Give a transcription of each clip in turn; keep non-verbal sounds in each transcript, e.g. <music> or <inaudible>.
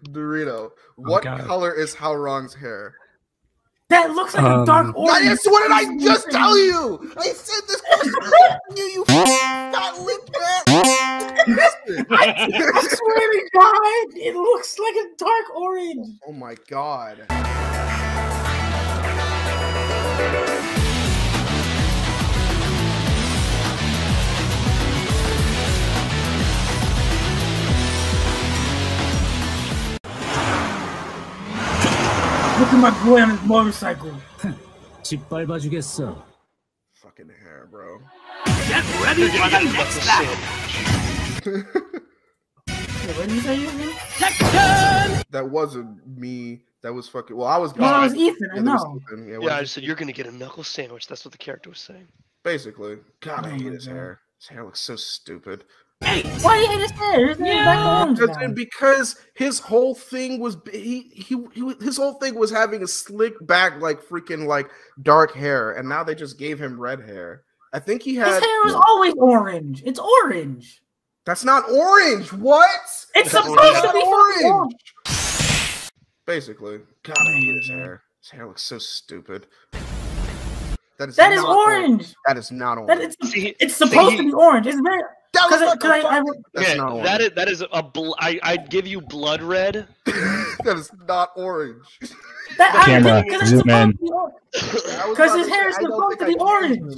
Dorito, what God. color is Hwoarang's hair? That looks like Um, a dark orange. That's what did I just tell you? I said this was <laughs> you, you fat lip man. I swear to God, it looks like a dark orange. oh my god. my boy on his motorcycle. Fucking hair, bro. Get ready for the next lap. <laughs> That wasn't me. That was fucking. Well, I was. No, I was Ethan. I know. Yeah, yeah, I said you're gonna get a knuckle sandwich. That's what the character was saying. Basically, God, I oh hate his hair. His hair looks so stupid. Why do you hate his hair? His hair is back to Because, now. because his whole thing was he, he he his whole thing was having a slick back like freaking like dark hair, and now they just gave him red hair. I think he had His had. hair is always orange. It's orange. That's not orange. What? It's That's supposed not to be fucking orange. Basically, God, I hate his hair. His hair looks so stupid. That is That is not orange. That is not orange. That is, See, it's supposed to be orange. It's very. That Because looks like a I, I, fucking- That's yeah, not orange. that is that is a bl- I I'd give you blood red. <laughs> that is not orange. that, I Camera, think 'cause it's zoom in. to be orange. I was 'Cause about his hair is supposed to be orange.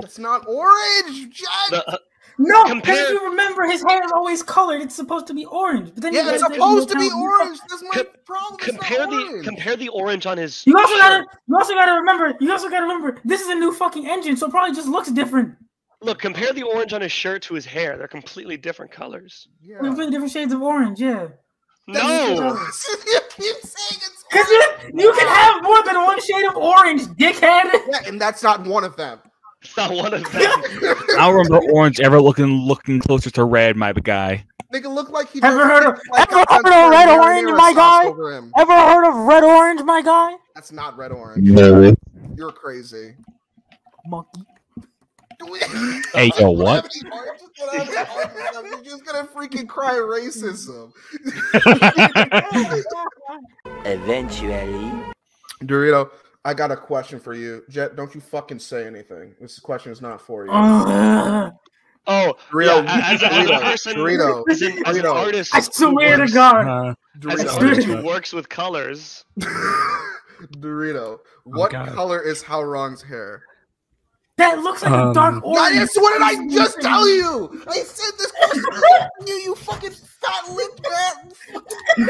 That's not orange, Jack. The- uh, No, because if you remember, his hair is always colored. It's supposed to be orange. But then yeah, it's didn't supposed to be tell me- orange. That's my Com- problem. Compare the orange. compare the orange on his. You also gotta, shirt. you also gotta remember, you also gotta remember, this is a new fucking engine, so it probably just looks different. Look, compare the orange on his shirt to his hair. They're completely different colors. Yeah. Completely different shades of orange, yeah. No, <laughs> you keep saying it's <laughs> Cause you, you can have more than one shade of orange, dickhead. <laughs> yeah, and that's not one of them. it's not one of them. I don't remember orange ever looking looking closer to red, my guy. Nigga look like he. Ever heard of- like ever a- heard of red orange, my guy? Ever heard of red orange, my guy? That's not red orange. No. You're crazy. Monkey. Hey, yo, what? You're just gonna freaking cry racism. <laughs> Eventually. Dorito, I got a question for you. Jet, don't you fucking say anything. This question is not for you. Ugh. <laughs> Oh, Dorito, yeah, as, a- as a Dorito, person, Dorito, as an, as an artist, I who swear to God. Uh, as an Dorito. artist who works with colors, <laughs> Dorito, what God. color is Hwoarang's hair? That looks like a Um, dark orange. That's what did I just tell you? I said this was <laughs> you, you fucking fat lip man. <laughs>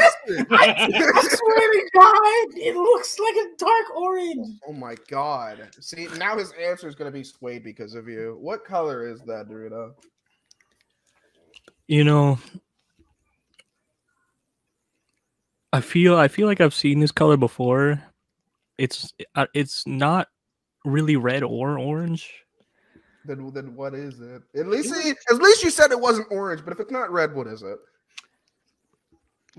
I swear to God, it looks like a dark orange. oh my god. See, now his answer is gonna be swayed because of you. What color is that, Dorito? you know, I feel I feel like I've seen this color before. It's uh, it's not really red or orange. Then, then what is it? At least, he, at least you said it wasn't orange. But if it's not red, what is it?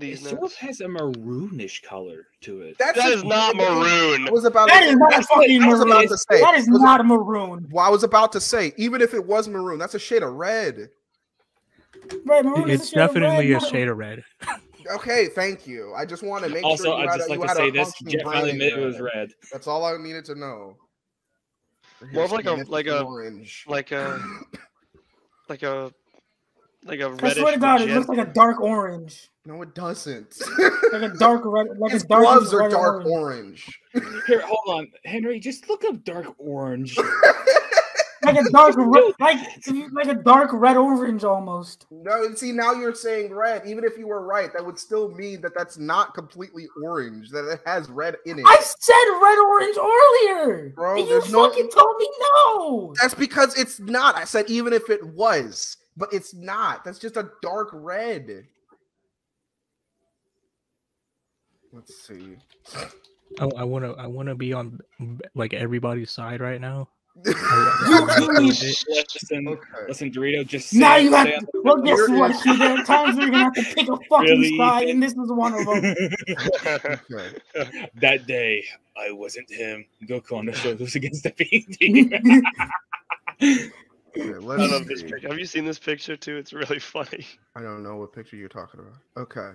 It sort of has a maroonish color to it. That's That a- is not maroon. I was about. That to, is not that's what fucking I was about to say. That is was- not a maroon. Well, I was about to say, even if it was maroon, that's a shade of red. Red maroon It's a shade of definitely red, a not- shade of red. Okay, thank you. I just want to make Also, sure you I'd had, just like you to had say a this: functioning finally brain admitted it was red. That's all I needed to know. More of like a- like a- orange. like a <coughs> like a like a I reddish. swear to God, it looks like a dark orange. No, it doesn't. <laughs> Like a dark red. <laughs> Like His a dark gloves are dark orange. orange. Here, hold on, Henry. Just look up dark orange. <laughs> Like a <laughs> dark red, like like a dark red orange almost. no, and see now you're saying red. Even if you were right, that would still mean that that's not completely orange. That it has red in it. I said red orange earlier. Bro, and you there's no- fucking told me no. That's because it's not. I said even if it was, but it's not. That's just a dark red. Let's see. I, I wanna I wanna be on like everybody's side right now. Listen, Okay. listen, Dorito. Just now you have. To, well, guess You're- what? There are times where you're gonna have to pick a fucking Really? side, and this was one of them. <laughs> That day, I wasn't him. Goku on the shoulders against the painting. <laughs> Okay, I love this picture. Have you seen this picture too? It's really <laughs> funny. I don't know what picture you're talking about. Okay.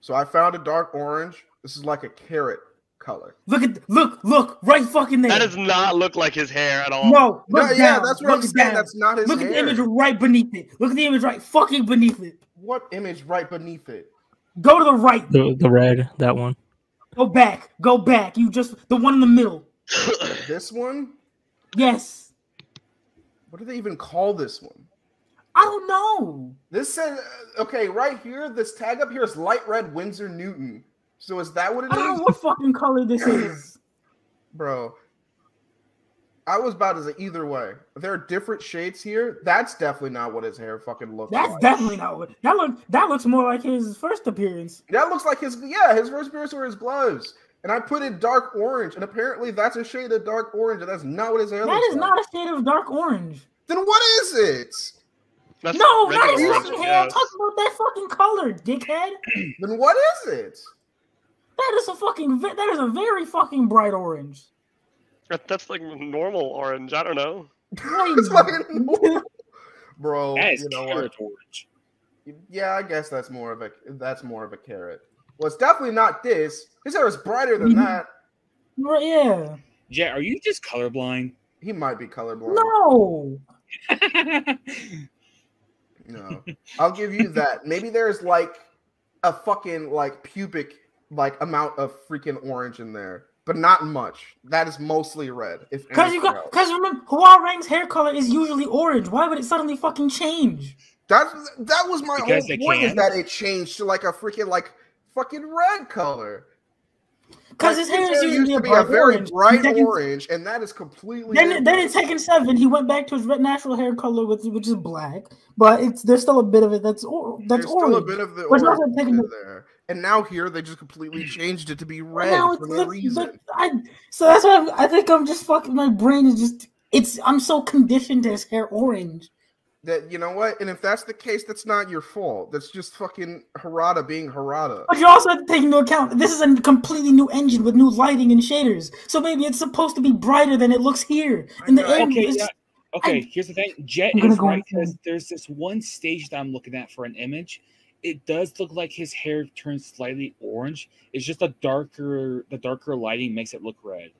So I found a dark orange. This is like a carrot color. Look at look look right fucking there. That does not look like his hair at all. no. No, Look yeah, that's what I'm look saying. down. That's not his Look hair. at the image right beneath it. Look at the image right fucking beneath it. What image right beneath it? Go to the right. The the red, that one. Go back. Go back. You just the one in the middle. <coughs> This one? Yes. What do they even call this one? I don't know. This said, uh, okay, right here, this tag up here is light red Winsor Newton. So is that what it I don't know what fucking color this is. Bro, I was about to say either way. There are different shades here. That's definitely not what his hair fucking looks That's like. definitely not what that look. That looks more like his first appearance. That looks like his yeah, his first appearance were his gloves. And I put in dark orange, and apparently that's a shade of dark orange, and that's not what his hair That looks is like. not a shade of dark orange. Then what is it? That's no, not his fucking hair. I'm yes. talking about that fucking color, dickhead. <clears throat> Then what is it? That is a fucking. That is a very fucking bright orange. That's like normal orange. I don't know. It's fucking <laughs> bro. That is you know what? orange. Yeah, I guess that's more of a that's more of a carrot. Well, it's definitely not this. His hair is brighter than Mhm. that. Right, yeah. Jet, are you just colorblind? He might be colorblind. No. <laughs> No, I'll give you that. Maybe there's like a fucking like pubic like amount of freaking orange in there, but not much. That is mostly red. If Because you got. Because remember, Hwoarang's hair color is usually orange. Why would it suddenly fucking change? That that was my Because whole they point is that it changed to like a freaking like fucking red color. Because Like, his hair is usually used a to be a bright very orange. bright In Tekken- orange, and that is completely. Then, then in different. Tekken Seven, he went back to his red natural hair color, which, which is black. But it's there's still a bit of it that's or, that's There's orange. still a bit of the But it's orange also taking in the- there, and now here they just completely <clears throat> changed it to be red now for it's no look- reason. look, I, so that's why I'm, think I'm just fucking. My brain is just. It's I'm so conditioned to his hair orange. that you know what, and if that's the case, that's not your fault. That's just fucking Harada being Harada. But you also have to take into account this is a completely new engine with new lighting and shaders. So maybe it's supposed to be brighter than it looks here. In the I end, Okay, yeah. Okay, here's the thing. Jet I'm is go right because there's this one stage that I'm looking at for an image. It does look like his hair turns slightly orange. It's just a darker, the darker lighting makes it look red.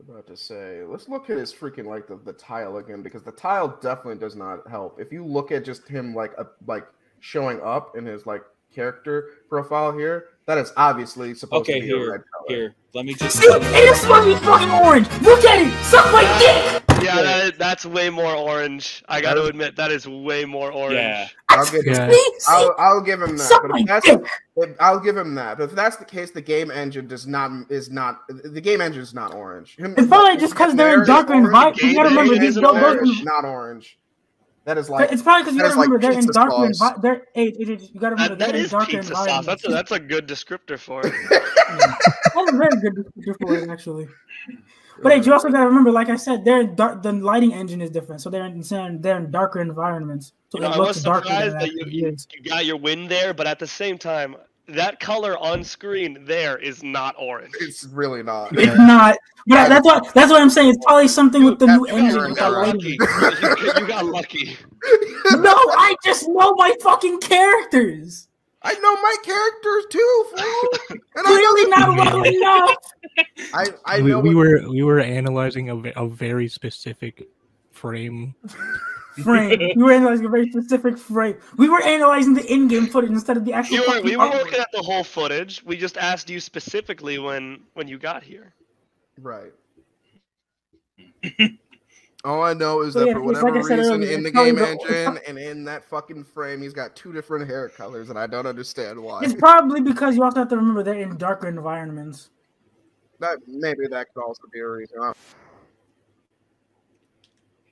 about to say, let's look at his freaking like the, the tile again because the tile definitely does not help. If you look at just him like a like showing up in his like character profile here, that is obviously supposed Okay, to be a here, red color. here. Let me just. see, it is supposed to be fucking orange. Look at it, suck my dick. Yeah, that is, that's way more orange. I got to admit, that is way more orange. Yeah. I'll give him. Yeah. See, see, I'll, I'll give him that. But if that's, if- I'll give him that. But if that's the case, the game engine does not is not the game engine is not orange. Him- It's probably just because they're in there is darker orange, envi- you gotta remember these engine don't- there not orange. That is like it's probably because you that gotta is like remember they're in pizza darker. Envi- they're, hey, it is- you gotta remember That, that they're in darker pizza sauce. That's a, environments. that's a good descriptor for it. <laughs> That's a very good descriptor for it, actually. But hey, you also gotta remember, like I said, they're in dark. The lighting engine is different, so they're in they're in darker environments. So You know, it I looks was surprised it that you, you, you got your win there, but at the same time, that color on screen there is not orange. It's really not. It's not. But that's what that's what I'm saying. It's probably something with the new engine fair You got lucky. You, you got lucky. <laughs> No, I just know my fucking characters. I know my characters too, fool. And Clearly I, not well enough. <laughs> I, I we, know we what- were we were analyzing a, a very specific frame. <laughs> Frame. <laughs> We were analyzing a very specific frame. We were analyzing the in-game footage instead of the actual. You were, we were looking at the whole footage. We just asked you specifically when when you got here. Right. <laughs> All I know is So that yeah, for whatever like reason, earlier, in the game engine and in that fucking frame, he's got two different hair colors, and I don't understand why. It's probably because you also have to remember they're in darker environments. That maybe that could also be a reason.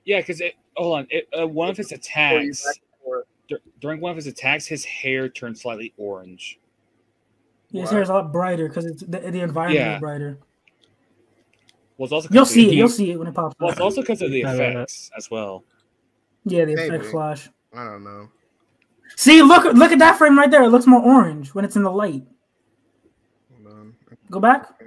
Yeah, because it. Hold on. It, uh, one of his attacks back and forth. dur- during one of his attacks, his hair turned slightly orange. His Wow. hair is a lot brighter because it's the, the environment Yeah. is brighter. Well, it's also 'cause You'll of see it. You'll see it when it pops Well, up. it's also because of the effects as well. Yeah, the Maybe. effect flash. I don't know. See, look, look at that frame right there. It looks more orange when it's in the light. Hold on. Go back.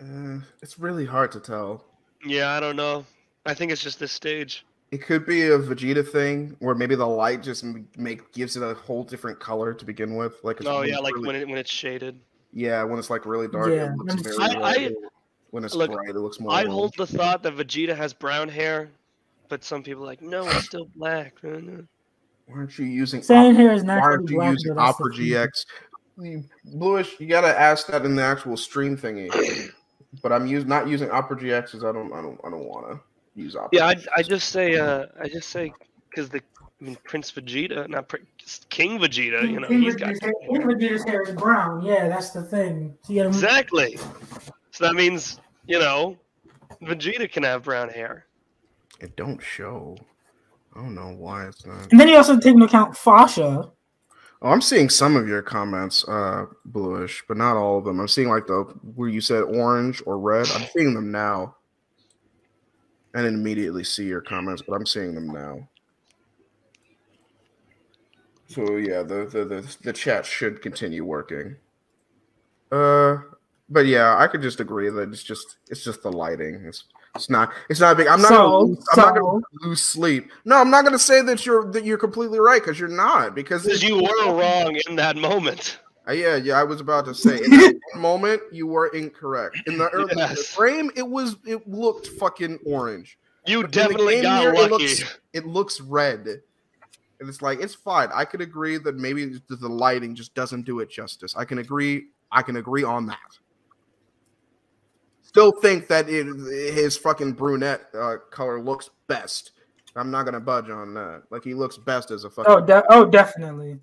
Uh, it's really hard to tell. Yeah, I don't know. I think it's just this stage. It could be a Vegeta thing, where maybe the light just make gives it a whole different color to begin with. Like, it's Oh when yeah, like really- when it when it's shaded. yeah, when it's like really dark, Yeah, it looks when very. it's- I- I- when it's look, bright, it looks more. I orange. hold the thought that Vegeta has brown hair, but some people are like, no, it's still <sighs> black. Why aren't you using? Sand hair is not. Why naturally aren't you black. using though, that's the Opera thing. GX? Bluish, you gotta ask that in the actual stream thingy. <clears throat> but I'm use, not using Opera GX because I don't, I don't, I don't want to use Opera. Yeah, I, I just say, uh, I just say, because the I mean, Prince Vegeta, not Prin- King Vegeta, you know, King he's got Vegeta's hair- King Vegeta's hair is brown. Yeah, that's the thing. So exactly. So that means, you know, Vegeta can have brown hair. It don't show. I don't know why it's not. And then you also take into account fascia. Oh, I'm seeing some of your comments, uh, bluish, but not all of them. I'm seeing like the where you said orange or red. I'm seeing them now. I didn't immediately see your comments, but I'm seeing them now. So yeah, the the the, the chat should continue working. Uh, but yeah, I could just agree that it's just it's just the lighting. It's it's not it's not big. I'm not gonna So- I'm not gonna so- lose sleep. No, I'm not gonna say that you're that you're completely right because you're not because Because you were wrong in that moment. Uh, yeah, yeah, I was about to say in that <laughs> moment you were incorrect. In the early Yes. the frame, it was it looked fucking orange. You But definitely got here, lucky. It looks, it looks red, and it's like it's fine. I could agree that maybe the, the lighting just doesn't do it justice. I can agree. I can agree on that. Still think that it, his fucking brunette uh, color looks best. I'm not gonna budge on that. Like he looks best as a fucking. Oh, de- oh, definitely.